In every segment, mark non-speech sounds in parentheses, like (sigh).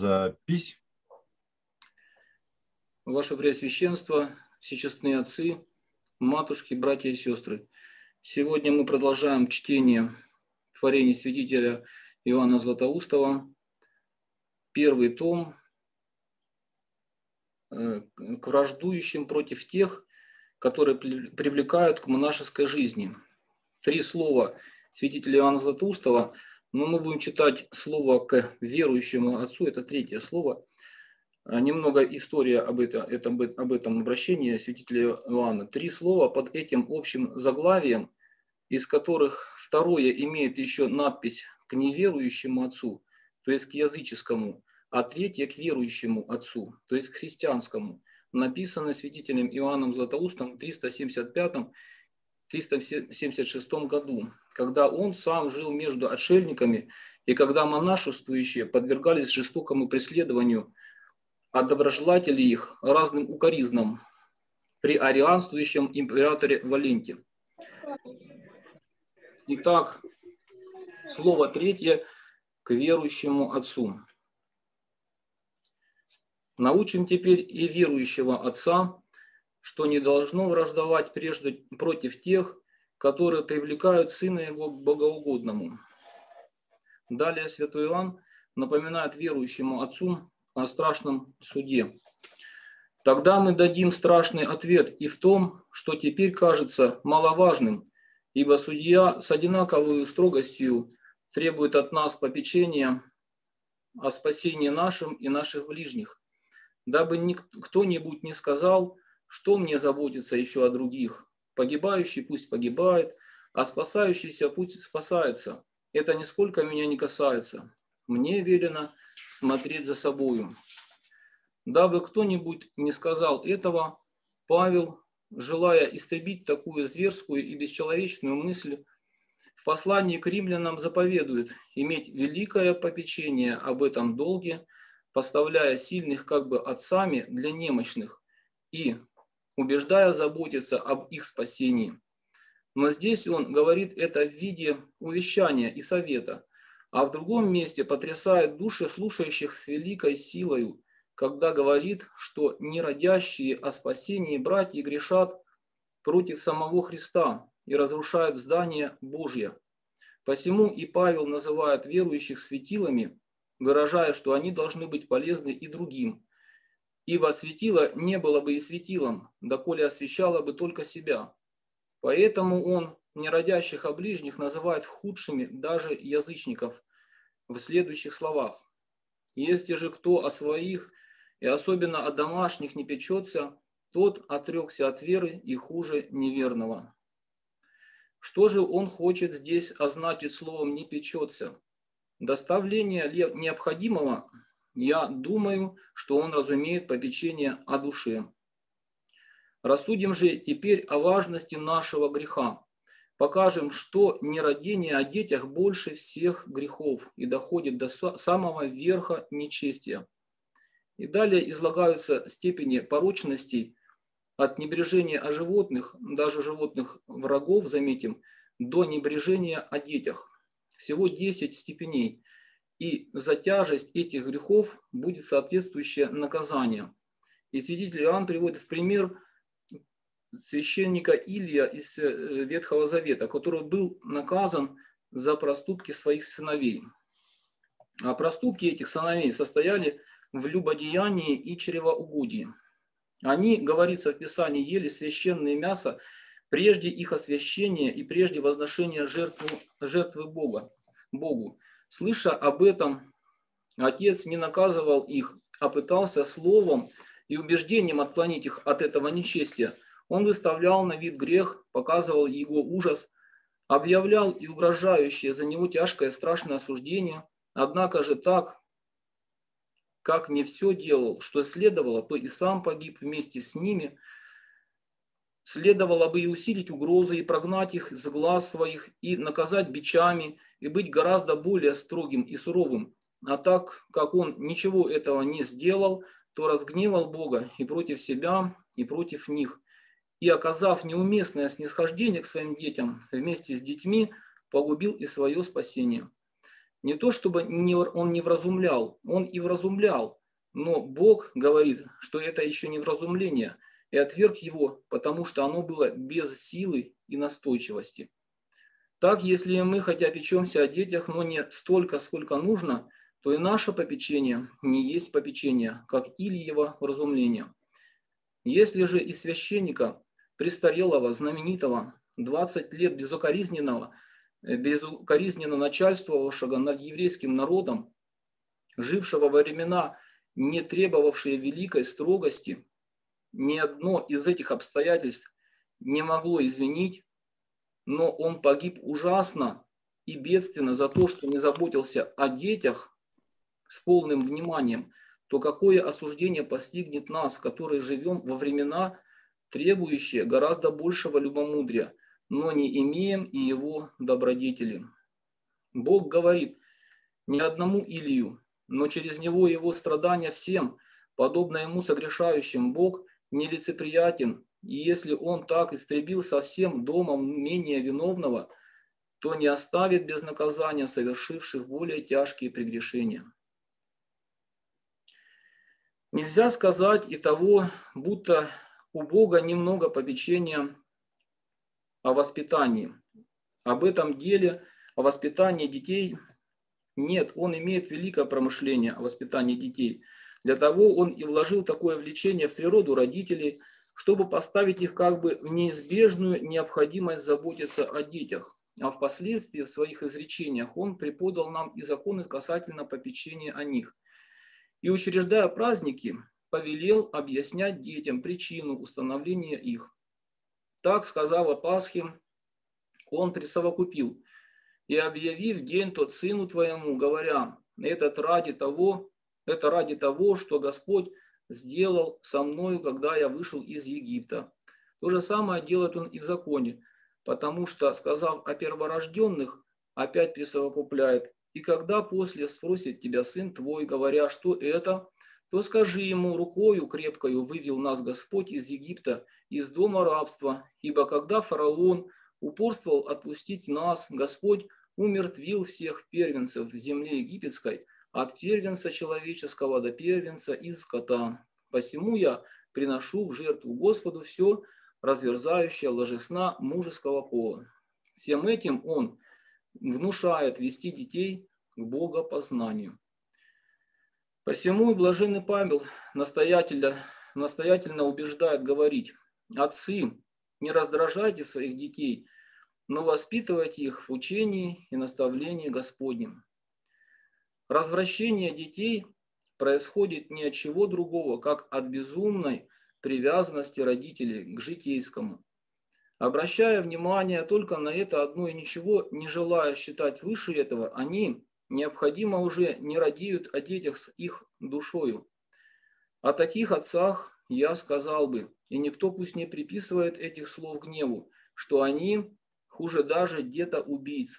Запись. Ваше Преосвященство, всечестные отцы, матушки, братья и сестры. Сегодня мы продолжаем чтение творений святителя Иоанна Златоустова. Первый том э, к враждующим против тех, которые привлекают к монашеской жизни. Три слова святителя Иоанна Златоустова – но мы будем читать слово к верующему отцу, это третье слово. А, немного история об, это, это, об этом обращении святителя Иоанна. Три слова под этим общим заглавием, из которых второе имеет еще надпись к неверующему отцу, то есть к языческому, а третье к верующему отцу, то есть к христианскому, написано святителем Иоанном Златоустом в 375 376 году, когда он сам жил между отшельниками и когда монашествующие подвергались жестокому преследованию, а доброжелатели их разным укоризнам при арианствующем императоре Валенте. Итак, слово третье к верующему отцу. Научим теперь и верующего отца что не должно враждовать прежде против тех, которые привлекают Сына Его к богоугодному. Далее святой Иоанн напоминает верующему Отцу о страшном суде. Тогда мы дадим страшный ответ и в том, что теперь кажется маловажным, ибо судья с одинаковой строгостью требует от нас попечения о спасении нашим и наших ближних, дабы кто-нибудь не сказал – что мне заботиться еще о других? Погибающий пусть погибает, а спасающийся пусть спасается. Это нисколько меня не касается. Мне велено смотреть за собою. Дабы кто-нибудь не сказал этого, Павел, желая истребить такую зверскую и бесчеловечную мысль, в послании к римлянам заповедует иметь великое попечение об этом долге, поставляя сильных как бы отцами для немощных и убеждая заботиться об их спасении. Но здесь он говорит это в виде увещания и совета, а в другом месте потрясает души слушающих с великой силою, когда говорит, что неродящие о спасении братья грешат против самого Христа и разрушают здание Божье. Посему и Павел называет верующих светилами, выражая, что они должны быть полезны и другим – ибо светило не было бы и светилом, доколе освещало бы только себя. Поэтому он неродящих о ближних называет худшими даже язычников в следующих словах. Если же кто о своих и особенно о домашних не печется, тот отрекся от веры и хуже неверного. Что же он хочет здесь означить словом «не печется»? Доставление необходимого я думаю, что он разумеет попечение о душе. Рассудим же теперь о важности нашего греха. Покажем, что нерадение о детях больше всех грехов и доходит до самого верха нечестия. И далее излагаются степени порочностей от небрежения о животных, даже животных врагов, заметим, до небрежения о детях. Всего 10 степеней – и за тяжесть этих грехов будет соответствующее наказание. И святитель Иоанн приводит в пример священника Илья из э, Ветхого Завета, который был наказан за проступки своих сыновей. А проступки этих сыновей состояли в любодеянии и чревоугодии. Они, говорится в Писании, ели священное мясо прежде их освящения и прежде возношения жертвы, жертвы Бога, Богу. Слыша об этом, отец не наказывал их, а пытался словом и убеждением отклонить их от этого нечестия. Он выставлял на вид грех, показывал его ужас, объявлял и угрожающее за него тяжкое страшное осуждение. Однако же так, как не все делал, что следовало, то и сам погиб вместе с ними. Следовало бы и усилить угрозы, и прогнать их с глаз своих, и наказать бичами, и быть гораздо более строгим и суровым. А так как он ничего этого не сделал, то разгневал Бога и против себя, и против них. И оказав неуместное снисхождение к своим детям, вместе с детьми погубил и свое спасение. Не то, чтобы он не вразумлял, он и вразумлял, но Бог говорит, что это еще не вразумление, и отверг его, потому что оно было без силы и настойчивости. Так, если мы хотя печемся о детях, но не столько, сколько нужно, то и наше попечение не есть попечение, как Ильева вразумление. Если же и священника, престарелого, знаменитого, 20 лет безукоризненного, э, безукоризненно начальствовавшего над еврейским народом, жившего во времена, не требовавшие великой строгости, ни одно из этих обстоятельств не могло извинить, но он погиб ужасно и бедственно за то, что не заботился о детях с полным вниманием, то какое осуждение постигнет нас, которые живем во времена, требующие гораздо большего любомудрия, но не имеем и его добродетели. Бог говорит не одному Илью, но через него его страдания всем, подобно ему согрешающим, Бог нелицеприятен, и если он так истребил совсем домом менее виновного, то не оставит без наказания совершивших более тяжкие прегрешения. Нельзя сказать и того, будто у Бога немного попечения о воспитании. Об этом деле, о воспитании детей нет, он имеет великое промышление о воспитании детей. Для того он и вложил такое влечение в природу родителей, чтобы поставить их как бы в неизбежную необходимость заботиться о детях. А впоследствии в своих изречениях он преподал нам и законы касательно попечения о них – и, учреждая праздники, повелел объяснять детям причину установления их. Так, сказав о Пасхе, он присовокупил, и объявив день тот сыну твоему, говоря, этот ради того, это ради того, что Господь сделал со мною, когда я вышел из Египта. То же самое делает он и в законе, потому что, сказав о перворожденных, опять присовокупляет, и когда после спросит тебя сын твой, говоря, что это, то скажи ему, рукою крепкою вывел нас Господь из Египта, из дома рабства, ибо когда фараон упорствовал отпустить нас, Господь умертвил всех первенцев в земле египетской, от первенца человеческого до первенца из скота. Посему я приношу в жертву Господу все разверзающее ложесна мужеского пола. Всем этим он внушает вести детей к богопознанию. Посему и блаженный Павел настоятельно, настоятельно убеждает говорить, «Отцы, не раздражайте своих детей, но воспитывайте их в учении и наставлении Господнем». Развращение детей происходит не от чего другого, как от безумной привязанности родителей к житейскому. Обращая внимание только на это одно и ничего не желая считать выше этого, они необходимо уже не радеют о детях с их душою. О таких отцах я сказал бы, и никто пусть не приписывает этих слов гневу, что они хуже даже где-то убийц.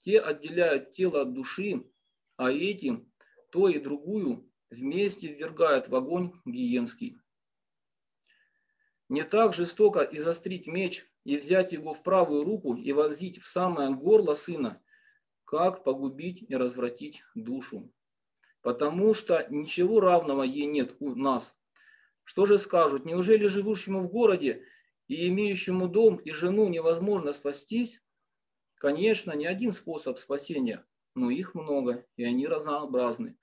Те отделяют тело от души, а эти то и другую вместе ввергают в огонь гиенский. Не так жестоко изострить меч и взять его в правую руку и вонзить в самое горло сына, как погубить и развратить душу. Потому что ничего равного ей нет у нас. Что же скажут, неужели живущему в городе и имеющему дом и жену невозможно спастись? Конечно, не один способ спасения, но их много, и они разнообразны.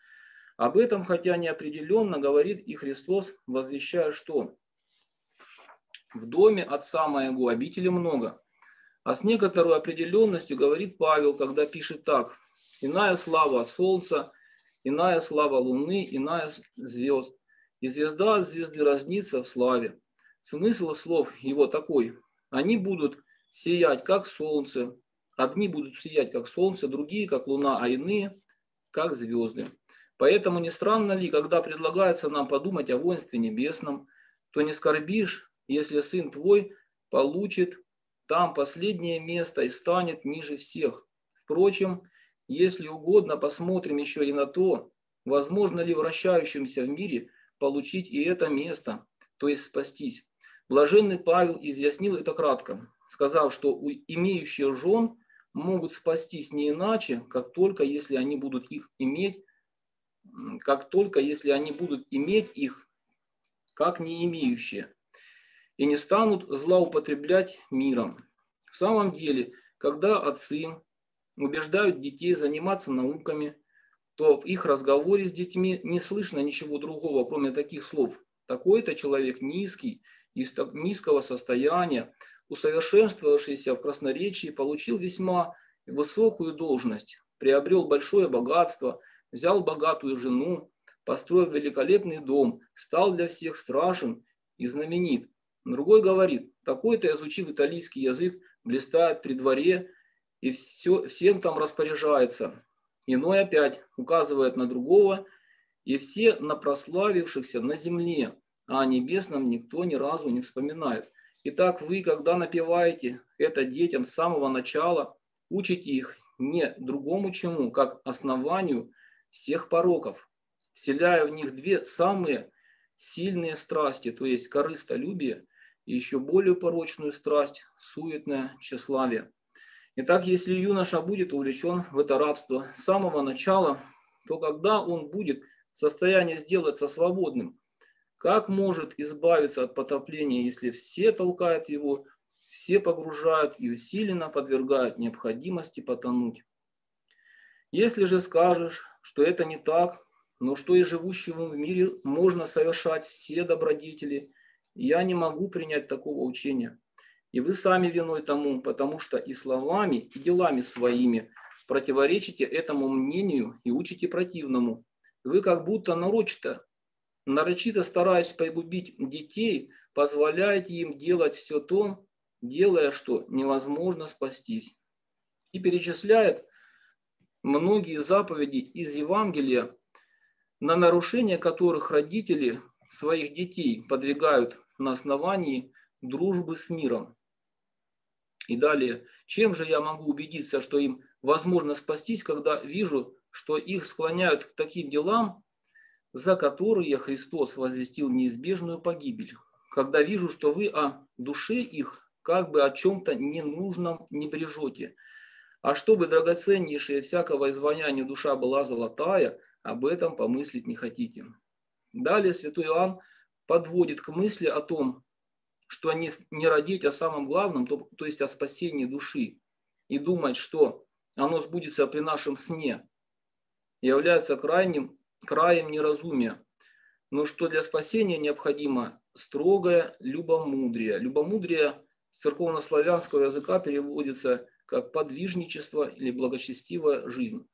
Об этом, хотя неопределенно, говорит и Христос, возвещая, что в доме Отца моего обители много. А с некоторой определенностью говорит Павел, когда пишет так. Иная слава солнца, иная слава луны, иная звезд. И звезда от звезды разнится в славе. Смысл слов его такой. Они будут сиять, как солнце. Одни будут сиять, как солнце, другие, как луна, а иные, как звезды. Поэтому не странно ли, когда предлагается нам подумать о воинстве небесном, то не скорбишь, если сын твой получит там последнее место и станет ниже всех. Впрочем, если угодно, посмотрим еще и на то, возможно ли вращающимся в мире получить и это место, то есть спастись. Блаженный Павел изъяснил это кратко, сказав, что у имеющих жен могут спастись не иначе, как только если они будут их иметь, как только если они будут иметь их как не имеющие, и не станут злоупотреблять миром. В самом деле, когда отцы убеждают детей заниматься науками, то в их разговоре с детьми не слышно ничего другого, кроме таких слов. Такой-то человек низкий, из низкого состояния, усовершенствовавшийся в красноречии, получил весьма высокую должность, приобрел большое богатство, взял богатую жену, построил великолепный дом, стал для всех страшен и знаменит. Другой говорит, такой-то, изучив итальянский язык, блистает при дворе и все, всем там распоряжается. Иной опять указывает на другого, и все на прославившихся на земле, а о небесном никто ни разу не вспоминает. Итак, вы, когда напеваете это детям с самого начала, учите их не другому чему, как основанию всех пороков, вселяя в них две самые сильные страсти, то есть корыстолюбие и еще более порочную страсть – суетное тщеславие. Итак, если юноша будет увлечен в это рабство с самого начала, то когда он будет в состоянии сделаться свободным, как может избавиться от потопления, если все толкают его, все погружают и усиленно подвергают необходимости потонуть? Если же скажешь, что это не так, но что и живущему в мире можно совершать все добродетели, я не могу принять такого учения. И вы сами виной тому, потому что и словами, и делами своими противоречите этому мнению и учите противному. Вы как будто нарочито нарочито стараясь погубить детей, позволяете им делать все то, делая, что невозможно спастись. И перечисляет многие заповеди из Евангелия, на нарушение которых родители своих детей подвигают на основании дружбы с миром. И далее, чем же я могу убедиться, что им возможно спастись, когда вижу, что их склоняют к таким делам, за которые Христос возвестил неизбежную погибель, когда вижу, что вы о душе их как бы о чем-то ненужном не брежете, а чтобы драгоценнейшая всякого изваяния душа была золотая, об этом помыслить не хотите. Далее святой Иоанн подводит к мысли о том, что не, не родить о самом главном, то, то есть о спасении души, и думать, что оно сбудется при нашем сне, является крайним краем неразумия, но что для спасения необходимо строгое любомудрие. Любомудрие с церковнославянского языка переводится как подвижничество или благочестивая жизнь.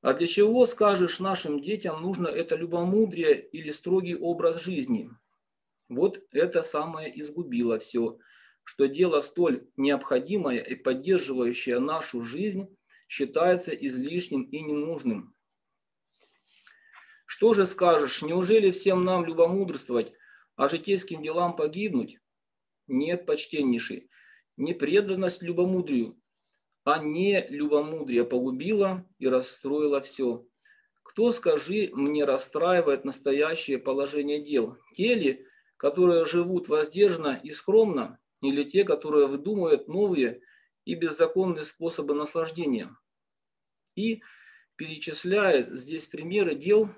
А для чего, скажешь, нашим детям нужно это любомудрие или строгий образ жизни? Вот это самое изгубило все, что дело столь необходимое и поддерживающее нашу жизнь считается излишним и ненужным. Что же скажешь, неужели всем нам любомудрствовать, а житейским делам погибнуть? Нет, почтеннейший, не преданность любомудрию, а не любомудрие погубила и расстроила все. Кто, скажи, мне расстраивает настоящее положение дел? Те ли, которые живут воздержанно и скромно, или те, которые выдумывают новые и беззаконные способы наслаждения? И перечисляет здесь примеры дел,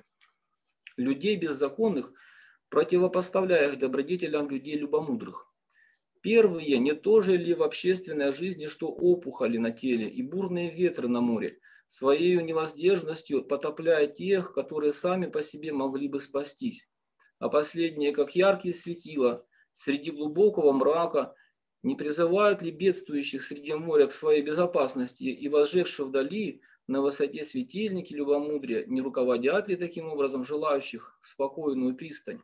людей беззаконных, противопоставляя их добродетелям людей любомудрых. Первые не то же ли в общественной жизни, что опухоли на теле и бурные ветры на море, своей невоздержностью потопляя тех, которые сами по себе могли бы спастись. А последние, как яркие светила, среди глубокого мрака, не призывают ли бедствующих среди моря к своей безопасности и возжегших вдали на высоте светильники любомудрия, не руководят ли таким образом желающих спокойную пристань?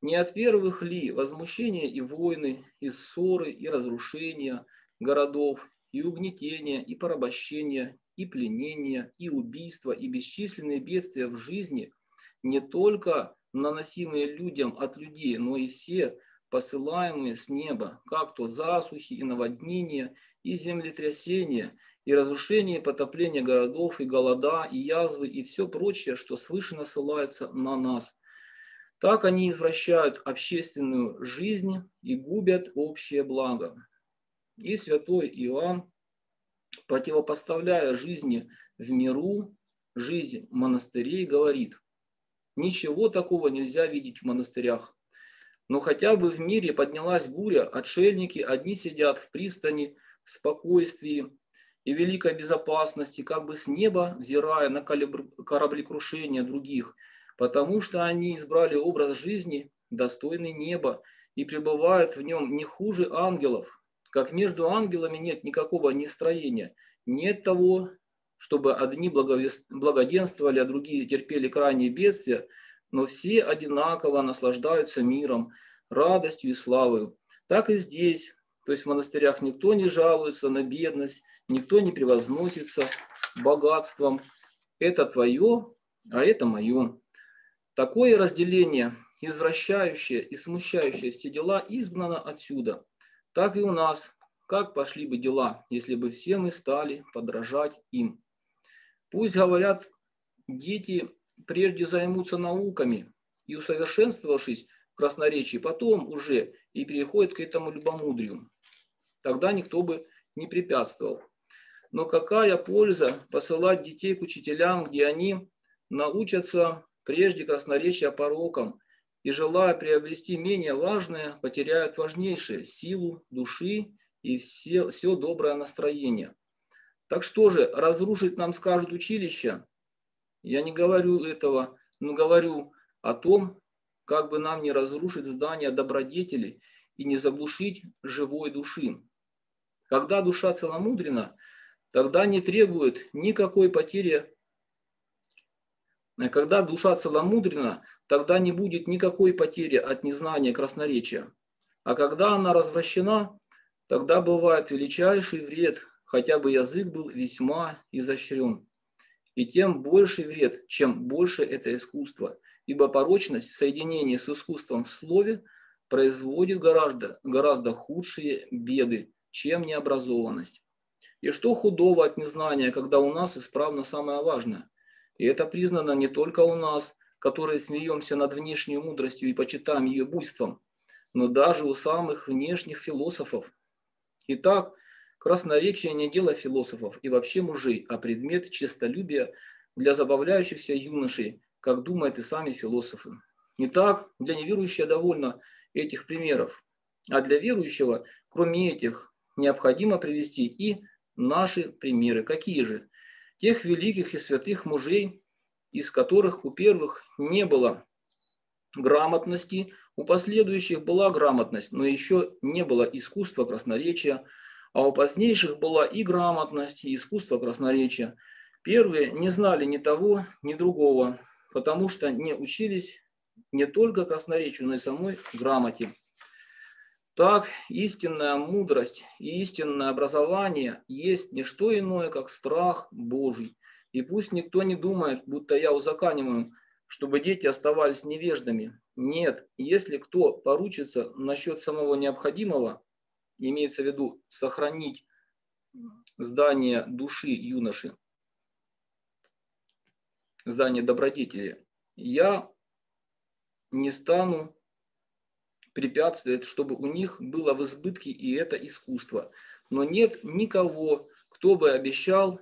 Не от первых ли возмущения и войны, и ссоры, и разрушения городов, и угнетения, и порабощения, и пленения, и убийства, и бесчисленные бедствия в жизни, не только наносимые людям от людей, но и все посылаемые с неба, как то засухи и наводнения, и землетрясения, и разрушение, потопление городов, и голода, и язвы, и все прочее, что свыше насылается на нас. Так они извращают общественную жизнь и губят общее благо. И святой Иоанн противопоставляя жизни в миру, жизнь монастырей, говорит, ничего такого нельзя видеть в монастырях. Но хотя бы в мире поднялась буря, отшельники одни сидят в пристани, в спокойствии и великой безопасности, как бы с неба, взирая на кораблекрушение других, потому что они избрали образ жизни, достойный неба, и пребывают в нем не хуже ангелов. Как между ангелами нет никакого нестроения, нет того, чтобы одни благоденствовали, а другие терпели крайние бедствия, но все одинаково наслаждаются миром, радостью и славой. Так и здесь, то есть в монастырях никто не жалуется на бедность, никто не превозносится богатством. Это твое, а это мое. Такое разделение, извращающее и смущающее все дела, изгнано отсюда. Так и у нас. Как пошли бы дела, если бы все мы стали подражать им? Пусть говорят, дети прежде займутся науками и, усовершенствовавшись в красноречии, потом уже и переходят к этому любомудрию. Тогда никто бы не препятствовал. Но какая польза посылать детей к учителям, где они научатся прежде красноречия порокам и, желая приобрести менее важное, потеряют важнейшее – силу души и все, все доброе настроение. Так что же, разрушить нам скажут училища? Я не говорю этого, но говорю о том, как бы нам не разрушить здание добродетелей и не заглушить живой души. Когда душа целомудрена, тогда не требует никакой потери. Когда душа целомудрена, тогда не будет никакой потери от незнания красноречия. А когда она развращена, тогда бывает величайший вред хотя бы язык был весьма изощрен. И тем больший вред, чем больше это искусство, ибо порочность в соединении с искусством в слове производит гораздо, гораздо худшие беды, чем необразованность. И что худого от незнания, когда у нас исправно самое важное? И это признано не только у нас, которые смеемся над внешней мудростью и почитаем ее буйством, но даже у самых внешних философов. Итак, Красноречие не дело философов и вообще мужей, а предмет честолюбия для забавляющихся юношей, как думают и сами философы. Итак, для неверующего довольно этих примеров, а для верующего, кроме этих, необходимо привести и наши примеры. Какие же? Тех великих и святых мужей, из которых у первых не было грамотности, у последующих была грамотность, но еще не было искусства красноречия, а у позднейших была и грамотность, и искусство красноречия. Первые не знали ни того, ни другого, потому что не учились не только красноречию, но и самой грамоте. Так, истинная мудрость и истинное образование есть не что иное, как страх Божий. И пусть никто не думает, будто я узаканиваю, чтобы дети оставались невеждами. Нет, если кто поручится насчет самого необходимого, имеется в виду сохранить здание души юноши, здание добродетели, я не стану препятствовать, чтобы у них было в избытке и это искусство. Но нет никого, кто бы обещал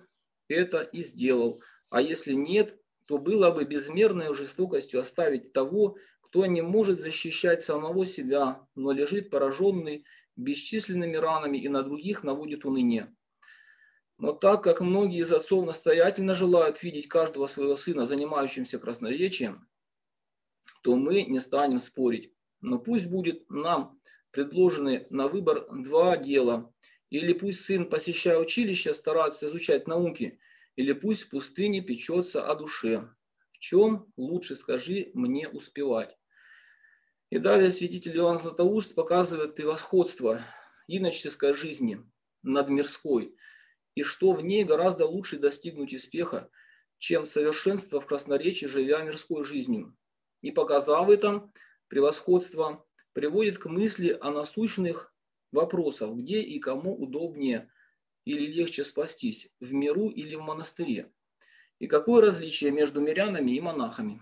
это и сделал. А если нет, то было бы безмерной жестокостью оставить того, кто не может защищать самого себя, но лежит пораженный бесчисленными ранами и на других наводит уныние. Но так как многие из отцов настоятельно желают видеть каждого своего сына, занимающимся красноречием, то мы не станем спорить. Но пусть будет нам предложены на выбор два дела. Или пусть сын, посещая училище, старается изучать науки, или пусть в пустыне печется о душе. В чем лучше скажи мне успевать? И далее святитель Иоанн Златоуст показывает превосходство иноческой жизни над мирской, и что в ней гораздо лучше достигнуть успеха, чем совершенство в красноречии, живя мирской жизнью. И показав это, превосходство приводит к мысли о насущных вопросах, где и кому удобнее или легче спастись, в миру или в монастыре. И какое различие между мирянами и монахами.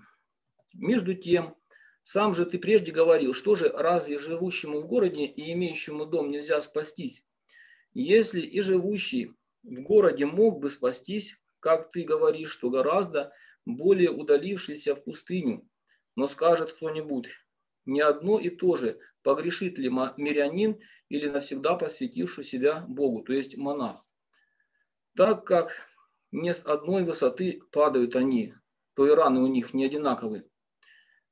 Между тем, сам же ты прежде говорил, что же разве живущему в городе и имеющему дом нельзя спастись? Если и живущий в городе мог бы спастись, как ты говоришь, что гораздо более удалившийся в пустыню. Но скажет кто-нибудь, не одно и то же, погрешит ли мирянин или навсегда посвятивший себя Богу, то есть монах. Так как не с одной высоты падают они, то и раны у них не одинаковые.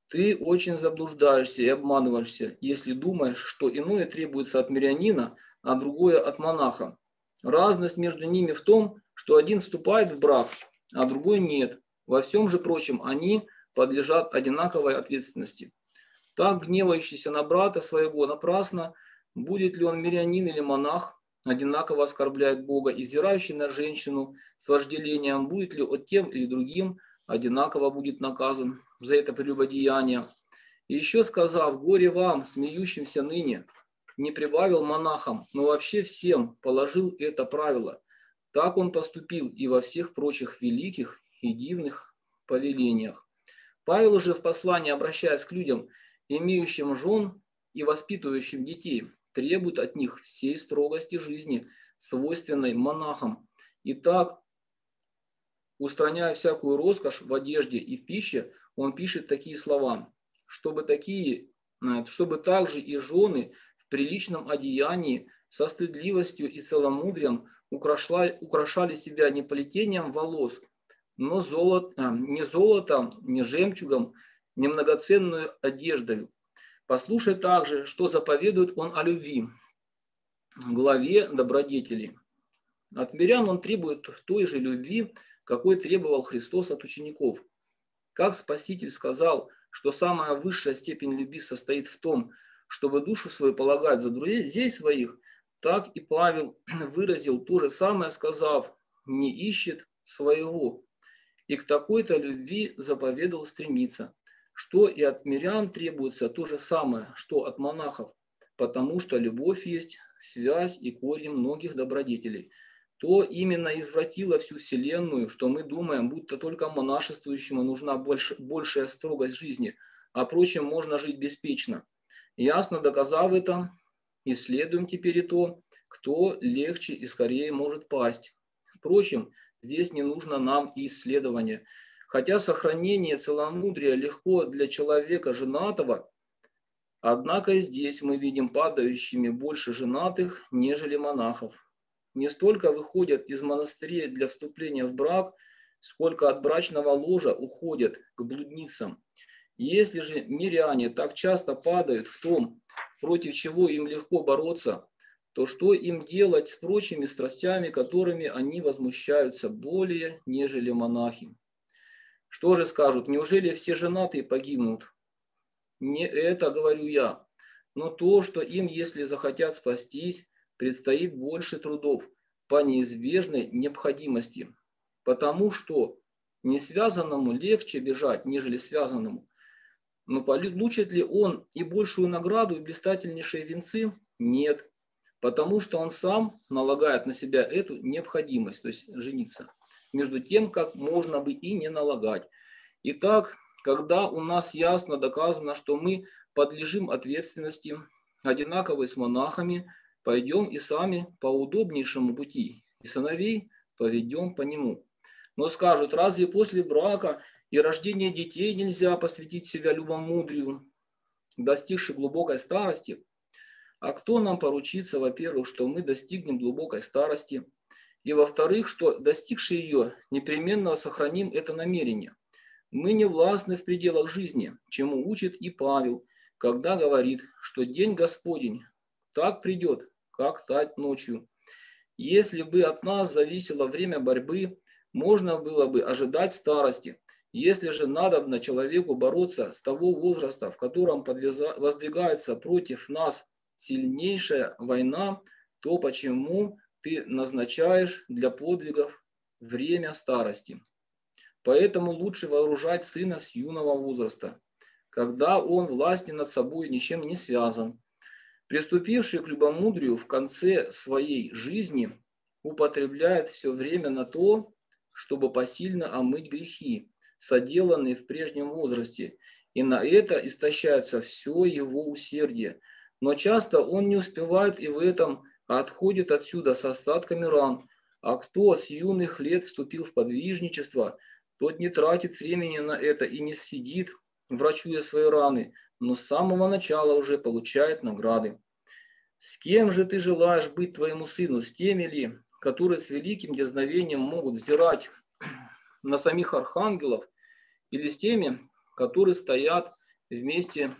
Ты очень заблуждаешься и обманываешься, если думаешь, что иное требуется от мирянина, а другое от монаха. Разность между ними в том, что один вступает в брак, а другой нет. Во всем же прочем они подлежат одинаковой ответственности. Так гневающийся на брата своего напрасно, будет ли он мирянин или монах, одинаково оскорбляет Бога, и взирающий на женщину с вожделением, будет ли от тем или другим, одинаково будет наказан за это прелюбодеяние. И еще сказав, горе вам, смеющимся ныне, не прибавил монахам, но вообще всем положил это правило. Так он поступил и во всех прочих великих и дивных повелениях. Павел же в послании, обращаясь к людям, имеющим жен и воспитывающим детей, требует от них всей строгости жизни, свойственной монахам. Итак, устраняя всякую роскошь в одежде и в пище, он пишет такие слова, чтобы такие, э, чтобы также и жены в приличном одеянии со стыдливостью и целомудрием украшали, украшали себя не плетением волос, но золот, а, не золотом, не жемчугом, не многоценную одеждою. Послушай также, что заповедует он о любви, главе добродетели. От мирян он требует той же любви, какой требовал Христос от учеников. Как Спаситель сказал, что самая высшая степень любви состоит в том, чтобы душу свою полагать за друзей своих, так и Павел (clears throat) выразил то же самое, сказав, не ищет своего, и к такой-то любви заповедал стремиться, что и от мирян требуется то же самое, что от монахов, потому что любовь есть связь и корень многих добродетелей – то именно извратило всю Вселенную, что мы думаем, будто только монашествующему нужна больше, большая строгость жизни, а прочим можно жить беспечно. Ясно доказав это, исследуем теперь и то, кто легче и скорее может пасть. Впрочем, здесь не нужно нам исследования. Хотя сохранение целомудрия легко для человека женатого, однако и здесь мы видим падающими больше женатых, нежели монахов не столько выходят из монастырей для вступления в брак, сколько от брачного ложа уходят к блудницам. Если же миряне так часто падают в том, против чего им легко бороться, то что им делать с прочими страстями, которыми они возмущаются более, нежели монахи? Что же скажут, неужели все женатые погибнут? Не это говорю я, но то, что им, если захотят спастись, предстоит больше трудов по неизбежной необходимости, потому что не связанному легче бежать, нежели связанному. Но получит ли он и большую награду, и блистательнейшие венцы? Нет, потому что он сам налагает на себя эту необходимость, то есть жениться, между тем, как можно бы и не налагать. Итак, когда у нас ясно доказано, что мы подлежим ответственности, одинаковой с монахами, пойдем и сами по удобнейшему пути, и сыновей поведем по нему. Но скажут, разве после брака и рождения детей нельзя посвятить себя любомудрию, достигшей глубокой старости? А кто нам поручится, во-первых, что мы достигнем глубокой старости, и во-вторых, что достигшие ее непременно сохраним это намерение. Мы не властны в пределах жизни, чему учит и Павел, когда говорит, что день Господень так придет, как тать ночью. Если бы от нас зависело время борьбы, можно было бы ожидать старости. Если же надобно человеку бороться с того возраста, в котором воздвигается против нас сильнейшая война, то почему ты назначаешь для подвигов время старости? Поэтому лучше вооружать сына с юного возраста, когда он власти над собой ничем не связан, Приступивший к любомудрию в конце своей жизни употребляет все время на то, чтобы посильно омыть грехи, соделанные в прежнем возрасте, и на это истощается все его усердие. Но часто он не успевает и в этом, отходит отсюда с остатками ран, А кто с юных лет вступил в подвижничество, тот не тратит времени на это и не сидит, врачуя свои раны, но с самого начала уже получает награды. С кем же ты желаешь быть твоему сыну? С теми ли, которые с великим дерзновением могут взирать на самих архангелов, или с теми, которые стоят вместе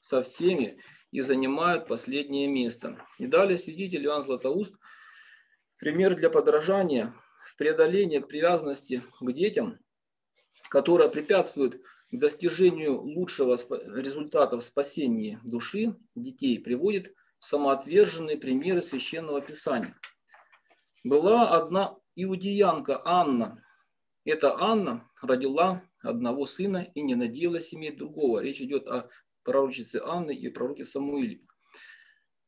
со всеми и занимают последнее место. И далее свидетель Иоанн Златоуст, пример для подражания в преодолении к привязанности к детям, которая препятствует к достижению лучшего результата в спасении души детей, приводит самоотверженные примеры Священного Писания. Была одна иудеянка Анна. Эта Анна родила одного сына и не надеялась иметь другого. Речь идет о пророчице Анны и пророке Самуиле.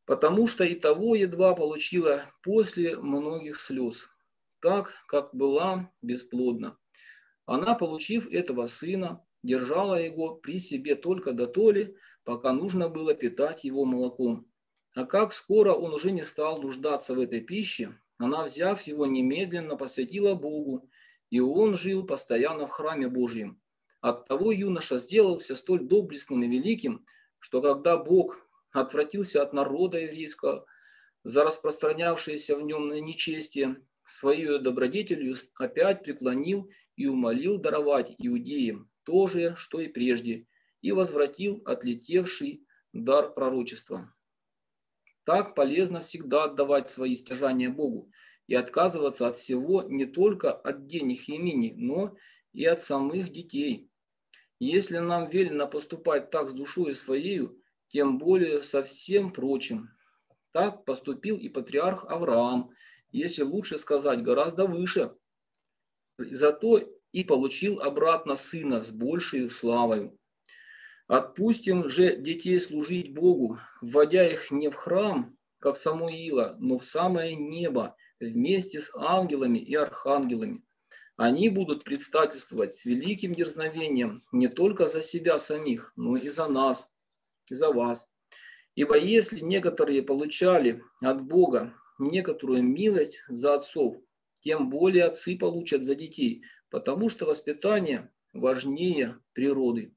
Потому что и того едва получила после многих слез, так как была бесплодна. Она, получив этого сына, держала его при себе только до толи, пока нужно было питать его молоком. А как скоро он уже не стал нуждаться в этой пище, она, взяв его, немедленно посвятила Богу, и он жил постоянно в храме Божьем. Оттого юноша сделался столь доблестным и великим, что когда Бог отвратился от народа еврейского за распространявшееся в нем нечестие, свою добродетелью опять преклонил и умолил даровать иудеям то же, что и прежде, и возвратил отлетевший дар пророчества. Так полезно всегда отдавать свои стяжания Богу и отказываться от всего не только от денег и имени, но и от самых детей. Если нам велено поступать так с душой своею, тем более со всем прочим. Так поступил и патриарх Авраам, если лучше сказать, гораздо выше. Зато и получил обратно сына с большей славой. Отпустим же детей служить Богу, вводя их не в храм, как Самуила, но в самое небо, вместе с ангелами и архангелами. Они будут предстательствовать с великим дерзновением не только за себя самих, но и за нас, и за вас. Ибо если некоторые получали от Бога некоторую милость за отцов, тем более отцы получат за детей, потому что воспитание важнее природы.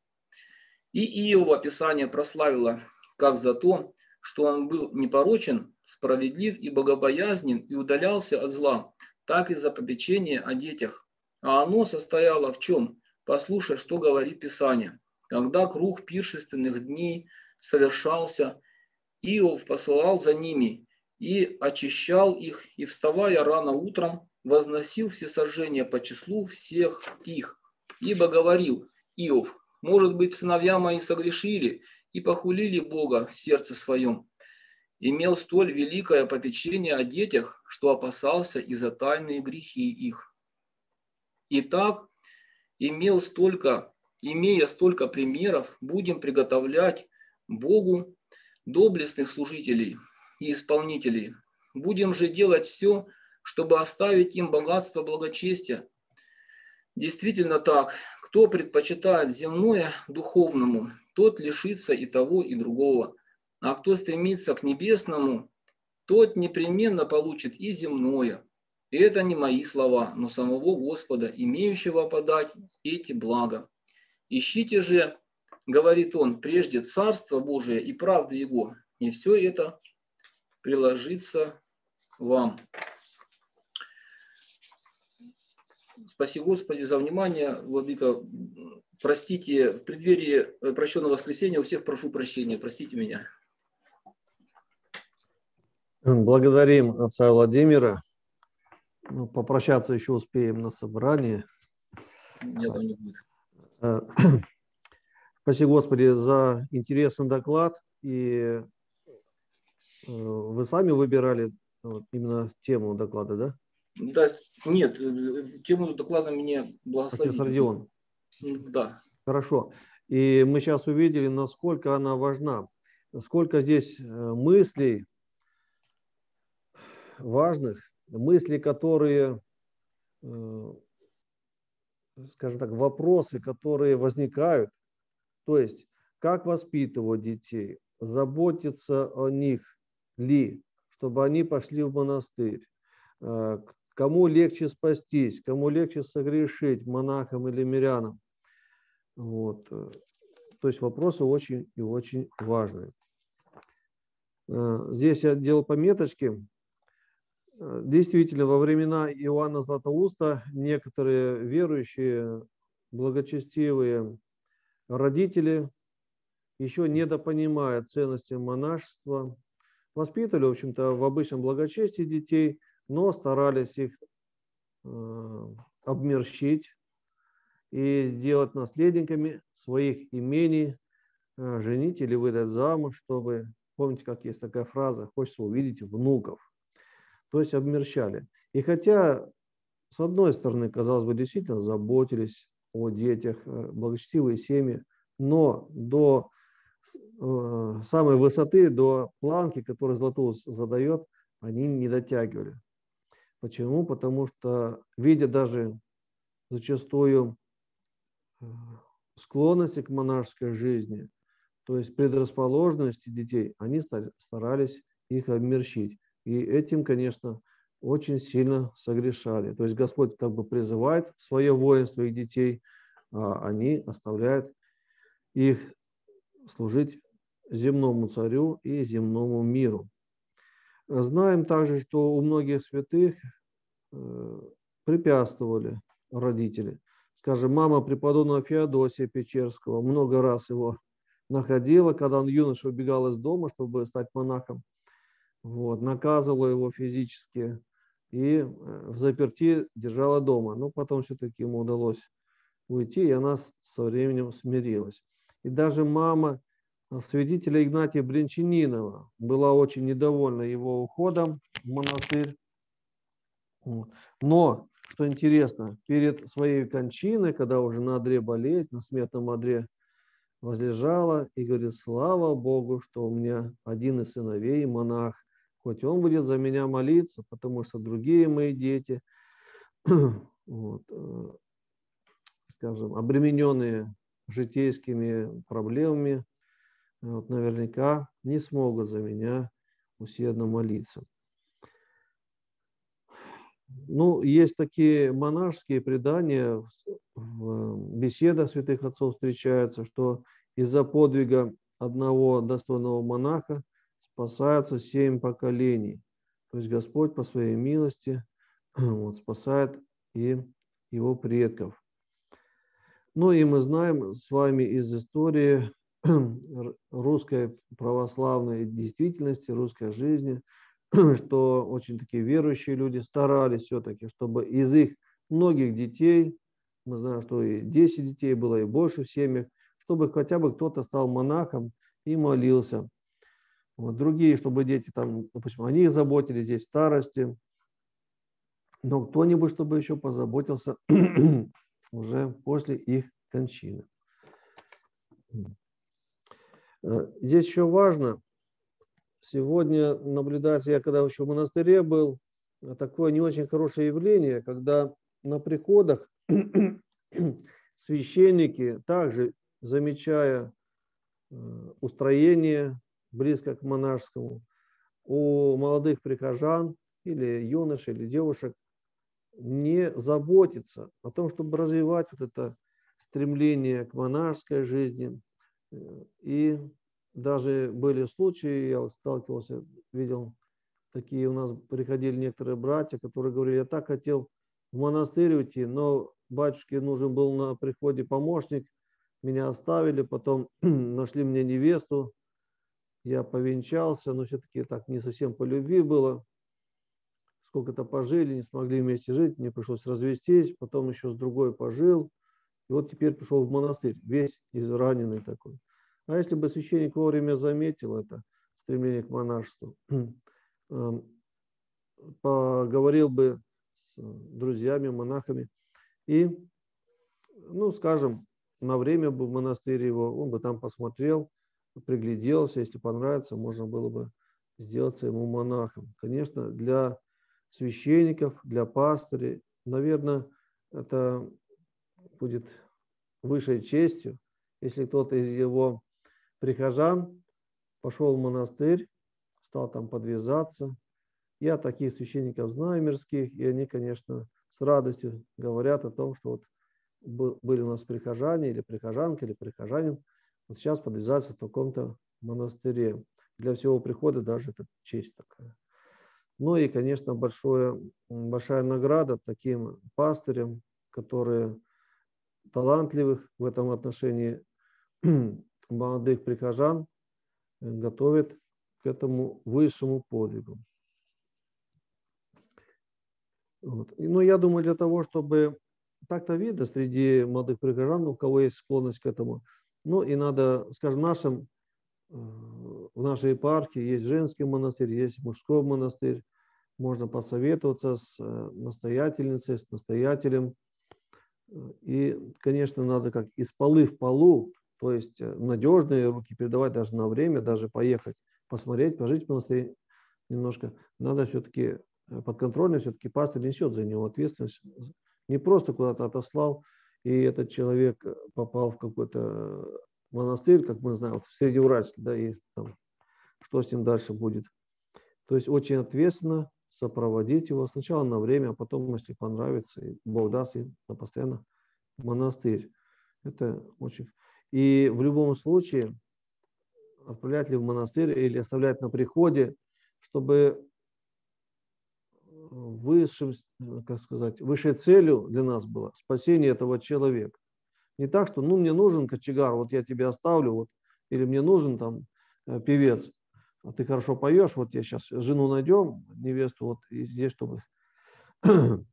И Иова Писание прославило как за то, что он был непорочен, справедлив и богобоязнен и удалялся от зла, так и за попечение о детях. А оно состояло в чем? Послушай, что говорит Писание. Когда круг пиршественных дней совершался, Иов посылал за ними и очищал их, и, вставая рано утром, возносил все сожжения по числу всех их. Ибо говорил Иов, может быть, сыновья мои согрешили и похулили Бога в сердце своем. Имел столь великое попечение о детях, что опасался и за тайные грехи их. Итак, имел столько, имея столько примеров, будем приготовлять Богу доблестных служителей и исполнителей. Будем же делать все, чтобы оставить им богатство благочестия. Действительно так, кто предпочитает земное духовному, тот лишится и того, и другого. А кто стремится к небесному, тот непременно получит и земное. И это не мои слова, но самого Господа, имеющего подать эти блага. Ищите же, говорит он, прежде Царство Божие и правды Его, и все это приложится вам. Спасибо, Господи, за внимание. Владыка, простите, в преддверии прощенного воскресенья у всех прошу прощения. Простите меня. Благодарим отца Владимира. Ну, попрощаться еще успеем на собрании. Нет, не будет. Э, (clears throat) спасибо, Господи, за интересный доклад. И э, вы сами выбирали именно тему доклада, да? Да, нет, э, тему доклада мне благословили. Отец Родион. Да. Хорошо. И мы сейчас увидели, насколько она важна. Сколько здесь мыслей важных, мысли, которые, э, скажем так, вопросы, которые возникают. То есть, как воспитывать детей, заботиться о них ли, чтобы они пошли в монастырь, кому легче спастись, кому легче согрешить, монахам или мирянам. Вот. То есть вопросы очень и очень важные. Здесь я делал пометочки. Действительно, во времена Иоанна Златоуста некоторые верующие, благочестивые родители еще недопонимая ценности монашества, воспитывали, в общем-то, в обычном благочестии детей, но старались их э, обмерщить и сделать наследниками своих имений, э, женить или выдать замуж, чтобы, помните, как есть такая фраза, хочется увидеть внуков. То есть обмерщали. И хотя, с одной стороны, казалось бы, действительно заботились о детях, э, благочестивые семьи, но до Э, самой высоты до планки, которую Златоуст задает, они не дотягивали. Почему? Потому что, видя даже зачастую э, склонности к монашеской жизни, то есть предрасположенности детей, они старались их обмерщить. И этим, конечно, очень сильно согрешали. То есть Господь как бы призывает свое воинство их детей, а они оставляют их служить земному царю и земному миру. Знаем также, что у многих святых э, препятствовали родители. Скажем, мама преподобного Феодосия Печерского много раз его находила, когда он юноша убегал из дома, чтобы стать монахом. Вот, наказывала его физически и э, в заперти держала дома. Но потом все-таки ему удалось уйти, и она со временем смирилась. И даже мама свидетеля Игнатия Бринчанинова была очень недовольна его уходом в монастырь. Но, что интересно, перед своей кончиной, когда уже на одре болезнь, на смертном одре возлежала и говорит, слава Богу, что у меня один из сыновей монах, хоть он будет за меня молиться, потому что другие мои дети, (clears throat) вот, э, скажем, обремененные житейскими проблемами, вот наверняка не смогут за меня усердно молиться. Ну, есть такие монашеские предания, в беседах святых отцов встречаются, что из-за подвига одного достойного монаха спасаются семь поколений. То есть Господь по своей милости (clears throat) вот, спасает и его предков. Ну и мы знаем с вами из истории (clears throat) русской православной действительности, русской жизни, (clears throat) что очень такие верующие люди старались все-таки, чтобы из их многих детей, мы знаем, что и 10 детей было, и больше в семьях, чтобы хотя бы кто-то стал монахом и молился. Вот другие, чтобы дети там, допустим, о них заботились здесь в старости, но кто-нибудь, чтобы еще позаботился (clears throat) уже после их кончины. Э, здесь еще важно, сегодня наблюдается, я когда еще в монастыре был, такое не очень хорошее явление, когда на приходах (clears throat) священники также, замечая э, устроение близко к монашескому, у молодых прихожан или юношей, или девушек не заботиться о том, чтобы развивать вот это стремление к монашеской жизни, и даже были случаи, я сталкивался, видел, такие у нас приходили некоторые братья, которые говорили, я так хотел в монастырь уйти, но батюшке нужен был на приходе помощник, меня оставили, потом (clears throat) нашли мне невесту, я повенчался, но все-таки так не совсем по любви было. Сколько-то пожили, не смогли вместе жить, мне пришлось развестись, потом еще с другой пожил. И вот теперь пришел в монастырь, весь израненный такой. А если бы священник вовремя заметил это стремление к монашеству, (clears throat) эм, поговорил бы с друзьями, монахами и, ну, скажем, на время бы в монастырь его, он бы там посмотрел, пригляделся, если понравится, можно было бы сделаться ему монахом. Конечно, для священников, для пастырей, наверное, это будет высшей честью, если кто-то из его прихожан пошел в монастырь, стал там подвязаться, Я таких священников знаю мирских, и они, конечно, с радостью говорят о том, что вот были у нас прихожане или прихожанка, или прихожанин, вот сейчас подвязаться в таком-то монастыре. Для всего прихода даже это честь такая. Ну и, конечно, большое, большая награда таким пастырям, которые талантливых в этом отношении (clears throat) молодых прихожан э, готовят к этому высшему подвигу. Вот. Но ну, я думаю, для того, чтобы так-то видно среди молодых прихожан, у кого есть склонность к этому, ну и надо, скажем, нашим, э, в нашей епархии есть женский монастырь, есть мужской монастырь, можно посоветоваться с э, настоятельницей, с настоятелем. И, конечно, надо как из полы в полу, то есть э, надежные руки передавать даже на время, даже поехать, посмотреть, пожить в монастыре немножко. Надо все-таки подконтрольный, все-таки пастор несет за него ответственность. Не просто куда-то отослал, и этот человек э, попал в какой-то монастырь, как мы знаем, в Среднеуральске, да, и там, что с ним дальше будет. То есть очень ответственно сопроводить его сначала на время, а потом, если понравится, и Бог даст, и на постоянно монастырь. Это очень... И в любом случае отправлять ли в монастырь или оставлять на приходе, чтобы высшим, как сказать, высшей целью для нас было спасение этого человека. Не так, что, ну, мне нужен кочегар, вот я тебе оставлю, вот, или мне нужен там э, певец, а ты хорошо поешь, вот я сейчас жену найдем, невесту, вот и здесь, чтобы (clears throat)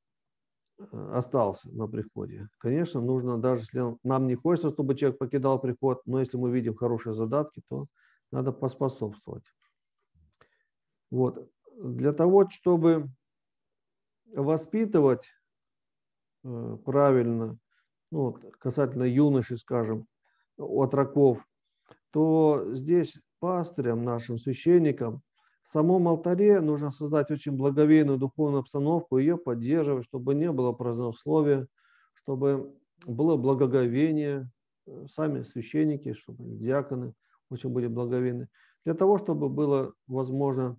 остался на приходе. Конечно, нужно, даже если нам не хочется, чтобы человек покидал приход, но если мы видим хорошие задатки, то надо поспособствовать. Вот. Для того, чтобы воспитывать э, правильно, ну, касательно юноши, скажем, отроков, то здесь пастырям, нашим священникам, в самом алтаре нужно создать очень благовейную духовную обстановку, ее поддерживать, чтобы не было празднословия, чтобы было благоговение, э, сами священники, чтобы диаконы очень были благовейны, для того, чтобы было возможно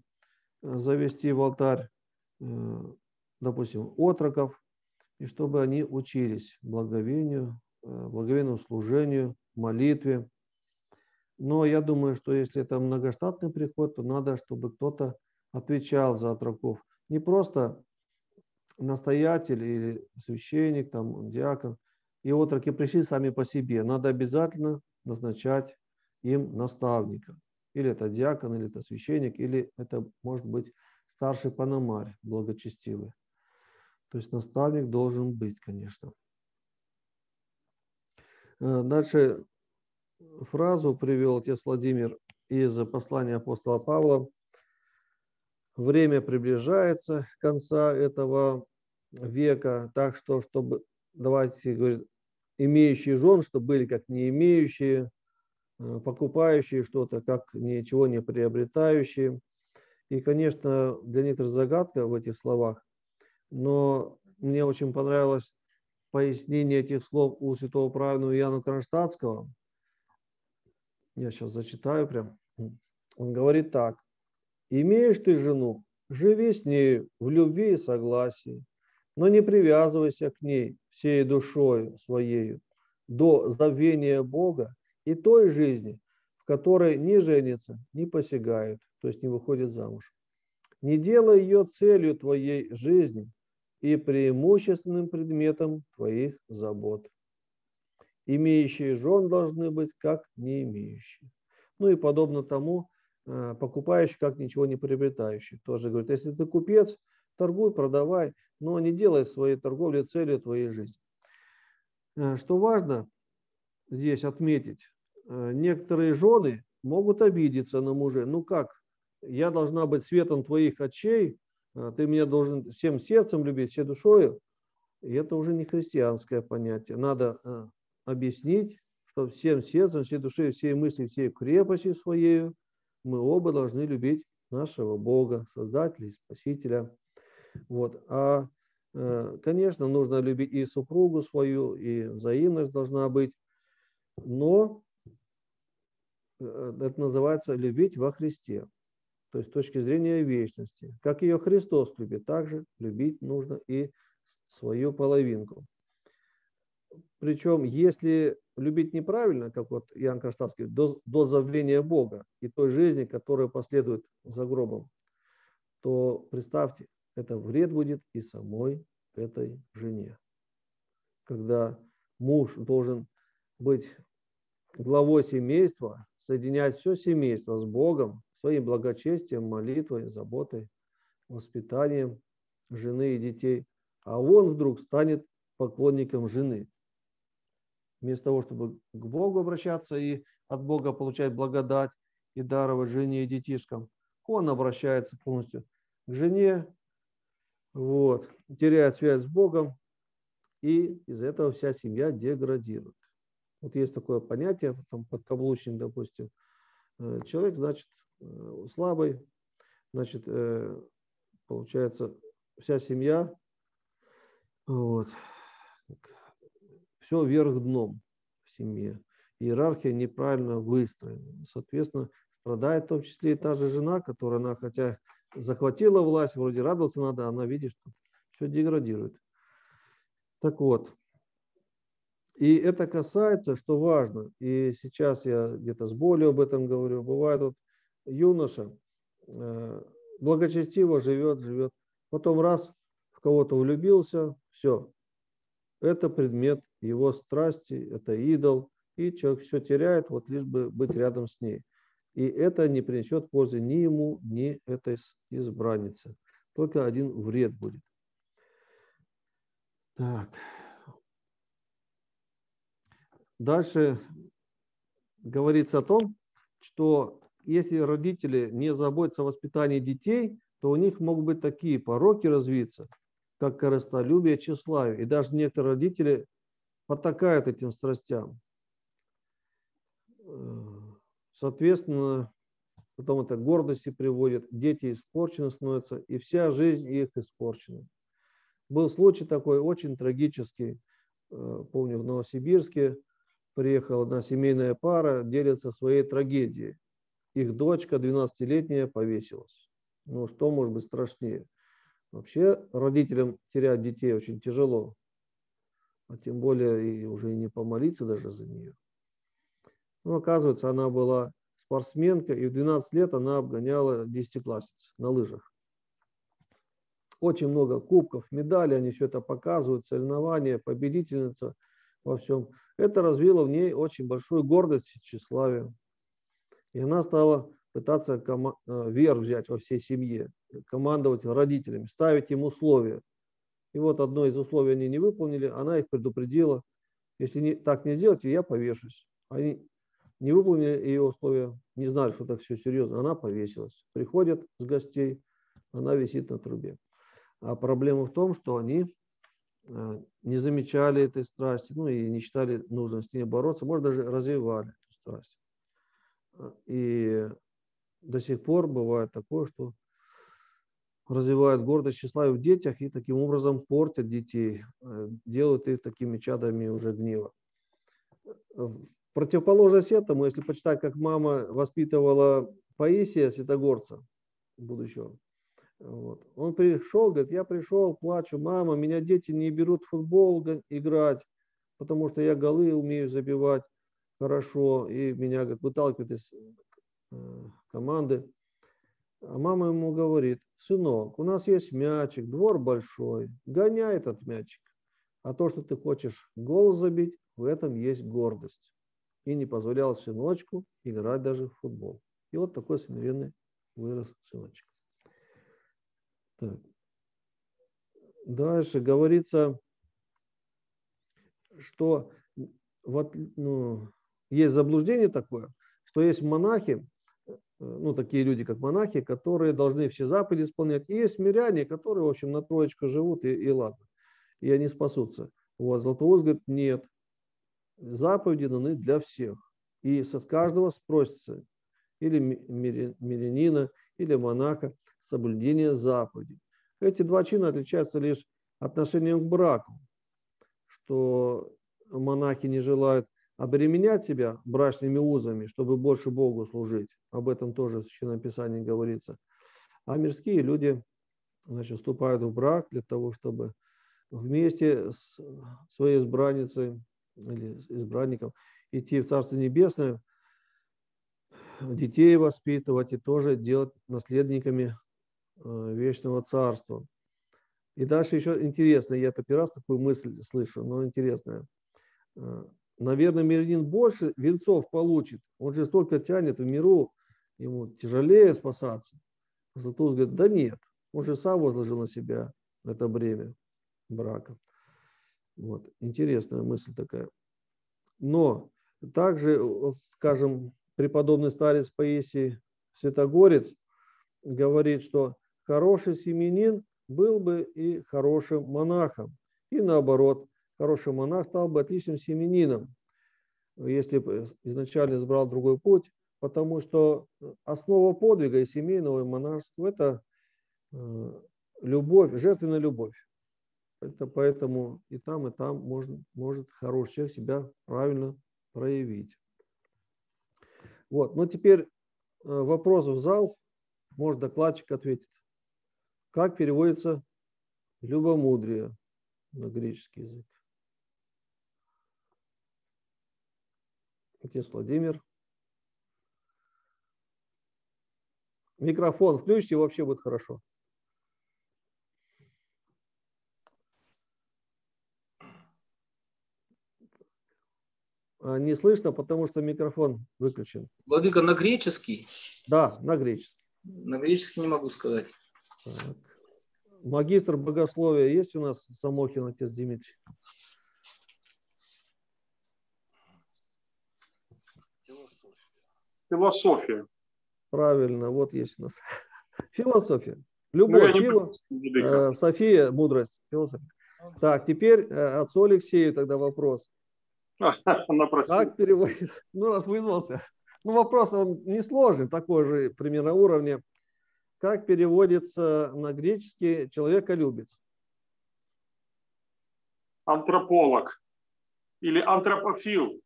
э, завести в алтарь допустим, отроков, и чтобы они учились благовению, э, благовейному служению, молитве. Но я думаю, что если это многоштатный приход, то надо, чтобы кто-то отвечал за отроков. Не просто настоятель или священник, там, диакон, и отроки пришли сами по себе. Надо обязательно назначать им наставника. Или это диакон, или это священник, или это может быть старший паномарь благочестивый. То есть наставник должен быть, конечно. Э, дальше фразу привел отец Владимир из послания апостола Павла. Время приближается к конца этого века, так что, чтобы, давайте, говорит, имеющие жен, чтобы были как не имеющие, э, покупающие что-то, как ничего не приобретающие. И, конечно, для некоторых загадка в этих словах, но мне очень понравилось пояснение этих слов у святого праведного Иоанна Кронштадтского. Я сейчас зачитаю прям. Он говорит так. «Имеешь ты жену, живи с нею в любви и согласии, но не привязывайся к ней всей душой своей до забвения Бога и той жизни, в которой не женится, не посягают, то есть не выходит замуж. Не делай ее целью твоей жизни, и преимущественным предметом твоих забот. Имеющие жен должны быть как не имеющие. Ну и подобно тому, э, покупающий как ничего не приобретающий. Тоже говорит, если ты купец, торгуй, продавай, но не делай своей торговли целью твоей жизни. Э, что важно здесь отметить, э, некоторые жены могут обидеться на мужа. Ну как, я должна быть светом твоих очей, ты меня должен всем сердцем любить, всей душою. И это уже не христианское понятие. Надо а, объяснить, что всем сердцем, всей душой, всей мысли, всей крепостью своей мы оба должны любить нашего Бога, Создателя и Спасителя. Вот. А, э, конечно, нужно любить и супругу свою, и взаимность должна быть, но э, это называется любить во Христе. То есть с точки зрения вечности. Как ее Христос любит, также любить нужно и свою половинку. Причем, если любить неправильно, как вот Иоанн Кронштадтский, до, до забвения Бога и той жизни, которая последует за гробом, то представьте, это вред будет и самой этой жене. Когда муж должен быть главой семейства, соединять все семейство с Богом, своим благочестием, молитвой, заботой, воспитанием жены и детей, а он вдруг станет поклонником жены. Вместо того, чтобы к Богу обращаться и от Бога получать благодать и даровать жене и детишкам, он обращается полностью к жене, вот, теряет связь с Богом, и из-за этого вся семья деградирует. Вот есть такое понятие, там подкаблучник, допустим, э, человек, значит, слабый, значит, э, получается, вся семья, вот, все вверх дном в семье. Иерархия неправильно выстроена. Соответственно, страдает в том числе и та же жена, которая, она хотя захватила власть, вроде радоваться надо, она видит, что все деградирует. Так вот, и это касается, что важно, и сейчас я где-то с болью об этом говорю, бывает вот юноша э, благочестиво живет, живет, потом раз в кого-то влюбился, все, это предмет его страсти, это идол, и человек все теряет, вот лишь бы быть рядом с ней. И это не принесет пользы ни ему, ни этой избраннице. Только один вред будет. Так. Дальше говорится о том, что если родители не заботятся о воспитании детей, то у них могут быть такие пороки развиться, как корыстолюбие, тщеславие. И даже некоторые родители потакают этим страстям. Соответственно, потом это гордости приводит, дети испорчены становятся, и вся жизнь их испорчена. Был случай такой очень трагический, э, помню, в Новосибирске приехала одна семейная пара, делится своей трагедией. Их дочка, 12-летняя, повесилась. Ну, что может быть страшнее? Вообще родителям терять детей очень тяжело, а тем более и уже и не помолиться даже за нее. Ну, оказывается, она была спортсменка, и в 12 лет она обгоняла десятиклассниц на лыжах. Очень много кубков, медалей, они все это показывают, соревнования, победительница во всем. Это развило в ней очень большую гордость и тщеславие. И она стала пытаться э, верх взять во всей семье, командовать родителями, ставить им условия. И вот одно из условий они не выполнили, она их предупредила, если не, так не сделать, я повешусь. Они не выполнили ее условия, не знали, что так все серьезно, она повесилась. Приходят с гостей, она висит на трубе. А проблема в том, что они э, не замечали этой страсти, ну и не считали нужным с ней бороться, может даже развивали эту страсть. И до сих пор бывает такое, что развивают гордость тщеславие в детях и таким образом портят детей, э, делают их такими чадами уже гнева. Противоположность этому, если почитать, как мама воспитывала Паисия Святогорца, будущего, вот. Он пришел, говорит, я пришел, плачу, мама, меня дети не берут в футбол играть, потому что я голы умею забивать хорошо, и меня говорит, выталкивают из э, команды. А мама ему говорит, сынок, у нас есть мячик, двор большой, гоняй этот мячик. А то, что ты хочешь гол забить, в этом есть гордость и не позволял сыночку играть даже в футбол. И вот такой смиренный вырос сыночек. Так. Дальше говорится, что вот, ну, есть заблуждение такое, что есть монахи, ну, такие люди, как монахи, которые должны все заповеди исполнять. И есть миряне, которые, в общем, на троечку живут, и, и ладно, и они спасутся. Вот, Златоуст говорит, нет, заповеди даны для всех. И с каждого спросится или мирянина, или монаха соблюдение заповедей. Эти два чина отличаются лишь отношением к браку, что монахи не желают обременять себя брачными узами, чтобы больше Богу служить. Об этом тоже в Священном Писании говорится. А мирские люди значит, вступают в брак для того, чтобы вместе с своей избранницей или избранником идти в Царство Небесное, детей воспитывать и тоже делать наследниками э, вечного царства. И дальше еще интересно, я это первый раз такую мысль слышу, но интересная. Наверное, мирянин больше венцов получит. Он же столько тянет в миру, ему тяжелее спасаться. Златоуст говорит, да нет, он же сам возложил на себя это бремя брака. Вот. Интересная мысль такая. Но также, скажем, преподобный старец Паисий Святогорец говорит, что хороший семенин был бы и хорошим монахом. И наоборот, хороший монах стал бы отличным семенином, если бы изначально избрал другой путь, потому что основа подвига и семейного, и монашества – это э, любовь, жертвенная любовь. Это поэтому и там, и там может, может хороший человек себя правильно проявить. Вот. Ну, теперь э, вопрос в зал. Может, докладчик ответит. Как переводится любомудрие на греческий язык? Отец Владимир. Микрофон включите, вообще будет хорошо. А, не слышно, потому что микрофон выключен. Владыка, на греческий? Да, на греческий. На греческий не могу сказать. Так. Магистр богословия есть у нас Самохин, отец Дмитрий? Философия. Правильно, вот есть у нас. (laughs) Философия. Любовь, ну, фило... Э, София, мудрость, философия. Так, теперь э, отцу Алексею тогда вопрос. (laughs) Как переводится? (laughs) Ну, раз вызвался. Ну, вопрос он несложный, такой же примерно уровня. Как переводится на греческий человеколюбец? Антрополог или антропофил.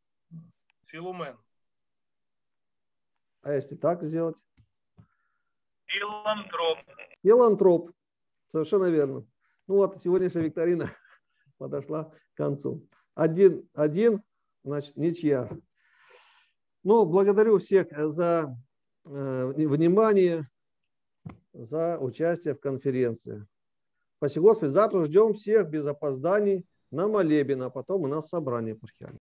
Филумен. А если так сделать? Филантроп. Филантроп. Совершенно верно. Ну вот, сегодняшняя викторина (laughs) подошла к концу. Один, один, значит, ничья. Ну, благодарю всех за э, внимание, за участие в конференции. Спасибо, Господи. Завтра ждем всех без опозданий на молебен, а потом у нас собрание пархиальное.